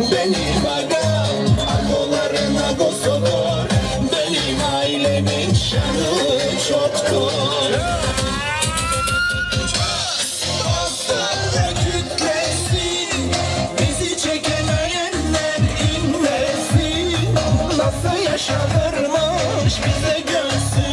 Benim agam Agolarına gosodur Benim ailemin şanı çoktur. Yaşanırmış bize göğsü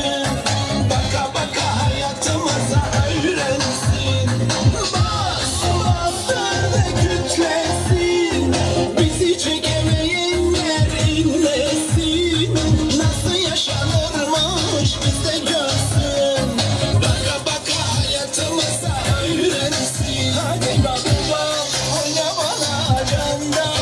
아름다워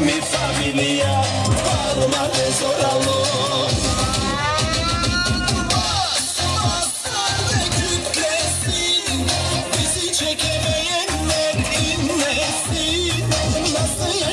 Mi familia, palma de Soralo.